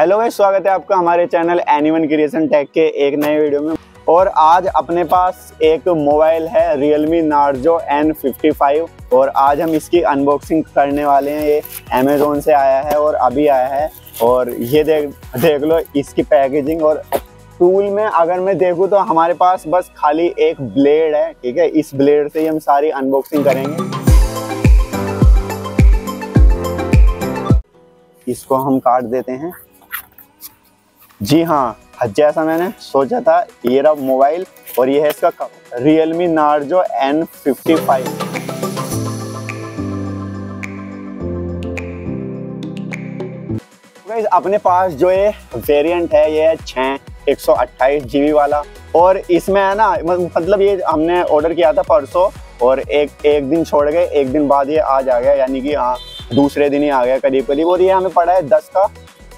Hello भाई स्वागत है आपका हमारे चैनल एनिवन क्रिएशन टेक के एक नए वीडियो में। और आज अपने पास एक मोबाइल है, Realme Narzo N55 और आज हम इसकी अनबॉक्सिंग करने वाले हैं। ये अमेजोन से आया है और अभी आया है। और ये देख देख लो इसकी पैकेजिंग और टूल में अगर मैं देखूँ तो हमारे पास बस खाली एक ब्लेड है, ठीक है? इस ब्लेड से ही हम सारी अनबॉक्सिंग करेंगे। इसको हम काट देते हैं। जी हाँ जैसा मैंने सोचा था, ये रहा मोबाइल और ये है इसका cover Realme Narzo N fifty five अपने पास जो ये वेरिएंट है, ये है छः एक अट्ठाईस वाला और इसमें है ना मतलब ये हमने ऑर्डर किया था परसों और एक एक दिन छोड़ गए, एक दिन बाद ये आज आ गया, यानी कि हाँ दूसरे दिन ही आ गया करीब करीब और ये हमें पड़ा है दस का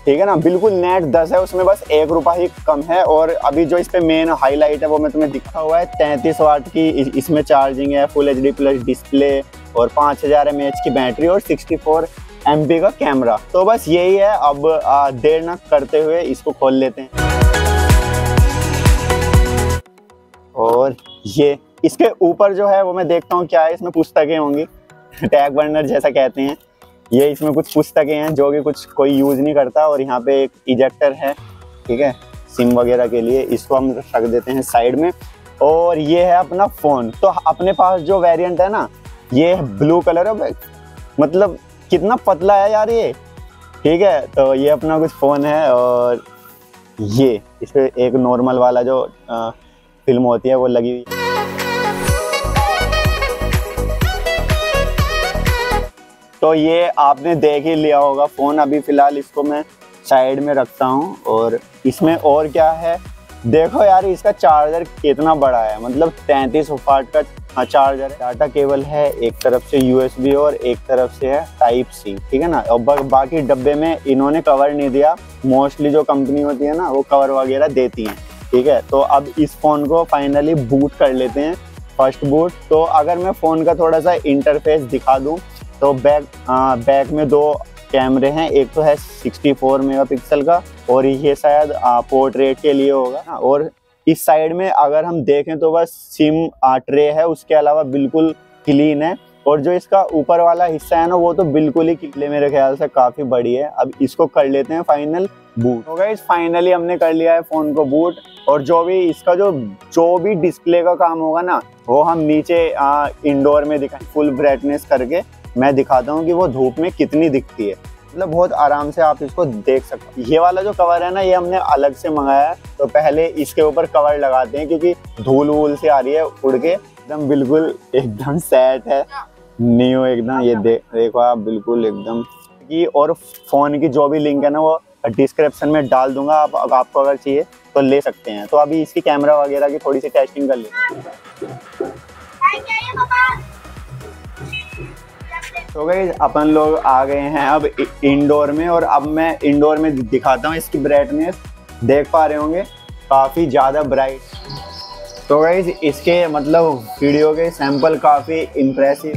ठीक है ना? बिल्कुल नेट दस है, उसमें बस एक रुपया ही कम है और अभी जो इस पे मेन हाईलाइट है, वो मैं तुम्हें दिखा हुआ है, तैंतीस वाट की इसमें चार्जिंग है full H D plus display और पाँच हज़ार एमएच की बैटरी और सिक्सटी फोर एम का कैमरा तो बस यही है, अब देर न करते हुए इसको खोल लेते हैं। और ये, इसके ऊपर जो है, वो मैं देखता हूँ क्या है, इसमें पुस्तकें होंगी टैग बर्नर जैसा कहते हैं। ये इसमें कुछ पुस्तकें हैं जो कि कुछ कोई यूज़ नहीं करता और यहाँ पे एक इजेक्टर है ठीक है? सिम वगैरह के लिए इसको हम रख देते हैं साइड में। और ये है अपना फ़ोन तो अपने पास जो वेरिएंट है ना ये ब्लू कलर है मतलब कितना पतला है यार ये ठीक है? तो ये अपना कुछ फ़ोन है और ये इस पर एक नॉर्मल वाला जो आ, फ़िल्म होती है वो लगी हुई। तो ये आपने देख ही लिया होगा, फ़ोन अभी फ़िलहाल इसको मैं साइड में रखता हूँ और इसमें और क्या है? देखो यार, इसका चार्जर कितना बड़ा है मतलब तैंतीस वाट का चार्जर है। डाटा केबल है, एक तरफ़ से यूएसबी और एक तरफ़ से है टाइप सी, ठीक है ना? और बाकी डब्बे में इन्होंने कवर नहीं दिया। मोस्टली जो कंपनी होती है ना, वो कवर वगैरह देती हैं, ठीक है? तो अब इस फ़ोन को फाइनली बूट कर लेते हैं फ़र्स्ट बूट तो अगर मैं फ़ोन का थोड़ा सा इंटरफेस दिखा दूँ तो बैक आ, बैक में दो कैमरे हैं एक तो है 64 मेगापिक्सल का और ये शायद पोर्ट्रेट के लिए होगा। और इस साइड में अगर हम देखें तो बस सिम ट्रे है उसके अलावा बिल्कुल क्लीन है। और जो इसका ऊपर वाला हिस्सा है ना वो तो बिल्कुल ही किले मेरे ख्याल से काफ़ी बड़ी है। अब इसको कर लेते हैं फाइनल बूट। हो गया फाइनली हमने कर लिया है फ़ोन को बूट। और जो भी इसका जो जो भी डिस्प्ले का काम होगा ना वो हम नीचे आ, इंडोर में दिखाएँ फुल ब्राइटनेस करके। मैं दिखाता हूँ कि वो धूप में कितनी दिखती है। मतलब बहुत आराम से आप इसको देख सकते हैं। ये वाला जो कवर है ना ये हमने अलग से मंगाया है। तो पहले इसके ऊपर कवर लगाते हैं क्योंकि धूल वूल से आ रही है उड़ के। एकदम बिल्कुल एकदम सेट है। न्यू एकदम ये दे, देखो आप बिल्कुल एकदम। की और फ़ोन की जो भी लिंक है ना वो डिस्क्रिप्शन में डाल दूँगा। आप आपको अगर चाहिए तो ले सकते हैं। तो अभी इसकी कैमरा वगैरह की थोड़ी सी टेस्टिंग कर लेते तो गई अपन लोग आ गए हैं अब इंडोर में और अब मैं इंडोर में दिखाता हूँ इसकी ब्राइटनेस देख पा रहे होंगे, काफ़ी ज़्यादा ब्राइट तो गई इसके मतलब वीडियो के सैंपल काफ़ी इम्प्रेसिव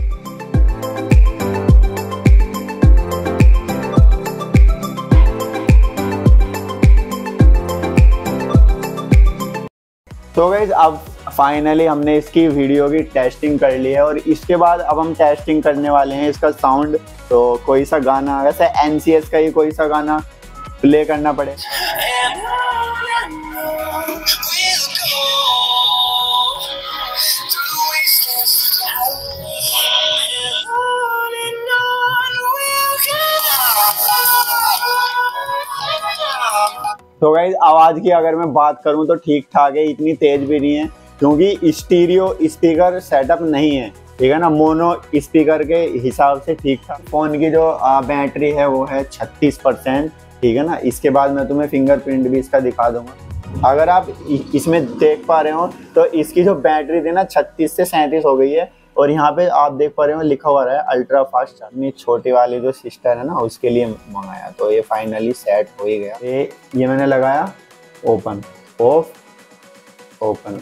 तो गई अब फाइनली हमने इसकी वीडियो की टेस्टिंग कर ली है और इसके बाद अब हम टेस्टिंग करने वाले हैं इसका साउंड तो कोई सा गाना, वैसे एन का ही कोई सा गाना प्ले करना पड़े। तो गाइज़ आवाज़ की अगर मैं बात करूँ तो ठीक ठाक है, इतनी तेज भी नहीं है। क्योंकि स्टीरियो स्पीकर सेटअप नहीं है, ठीक है ना? मोनो स्पीकर के हिसाब से ठीक था। फ़ोन की जो बैटरी है, वो है छत्तीस परसेंट, ठीक है ना? इसके बाद मैं तुम्हें फिंगरप्रिंट भी इसका दिखा दूँगा। अगर आप इसमें देख पा रहे हो तो इसकी जो बैटरी थी ना, छत्तीस से सैंतीस हो गई है, और यहाँ पे आप देख पा रहे हो, लिखा हुआ है अल्ट्रा फास्ट चार्जिंग छोटी वाली जो सिस्टर है ना, उसके लिए मंगाया। तो ये फाइनली सेट हो ही गया। ये ये मैंने लगाया ओपन ऑफ़ ओपन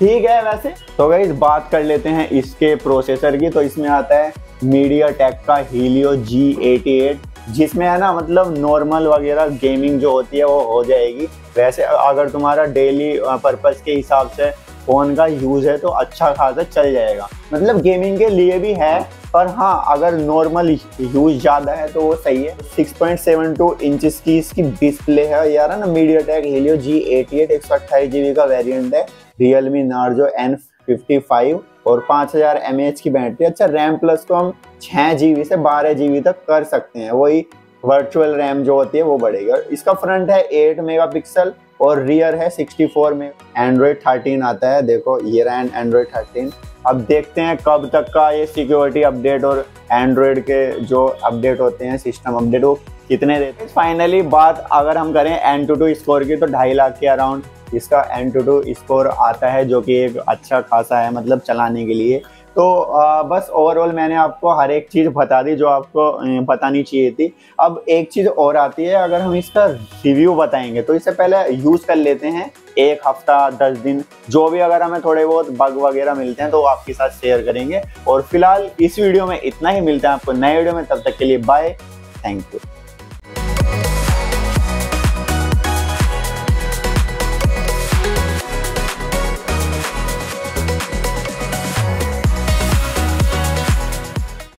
ठीक है वैसे। तो गई बात कर लेते हैं इसके प्रोसेसर की। तो इसमें आता है MediaTek Helio G eighty eight eight जिसमें है ना मतलब नॉर्मल वगैरह गेमिंग जो होती है, वो हो जाएगी। वैसे अगर तुम्हारा डेली पर्पस के हिसाब से फ़ोन का यूज़ है तो अच्छा खासा चल जाएगा। मतलब गेमिंग के लिए भी है पर हाँ अगर नॉर्मल यूज़ ज़्यादा है तो वो सही है। 6.72 इंचेस की इसकी डिस्प्ले है। यार ना MediaTek Helio G eighty eight एक सौ अट्ठाईस जीबी का वेरियंट है। Realme Narzo N fifty five और 5000 हज़ार की बैटरी अच्छा रैम प्लस को हम छः जी से बारह जी तक कर सकते हैं। वही वर्चुअल रैम जो होती है, वो बढ़ेगी। और इसका फ्रंट है 8 मेगापिक्सल और रियर है 64 में। एंड्रॉयड 13 आता है। देखो, ये रहा एंड्रॉयड 13 अब देखते हैं कब तक का ये सिक्योरिटी अपडेट और एंड्रॉयड के जो अपडेट होते हैं सिस्टम अपडेट वो कितने देते हैं? फाइनली बात अगर हम करें एन टू टू स्कोर की तो ढाई लाख के अराउंड इसका एन टू टू स्कोर आता है, जो कि एक अच्छा खासा है मतलब चलाने के लिए। तो बस ओवरऑल मैंने आपको हर एक चीज़ बता दी जो आपको बतानी चाहिए थी। अब एक चीज़ और आती है, अगर हम इसका रिव्यू बताएँगे तो इससे पहले यूज़ कर लेते हैं, एक हफ़्ता, दस दिन, जो भी अगर हमें थोड़े बहुत बग वगैरह मिलते हैं तो आपके साथ शेयर करेंगे। और फ़िलहाल इस वीडियो में इतना ही, मिलता है आपको नए वीडियो में, तब तक के लिए बाय थैंक यू